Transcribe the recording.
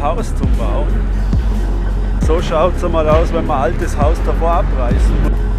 Haus zum Bauen. So schaut es mal aus, wenn man ein altes Haus davor abreißen muss.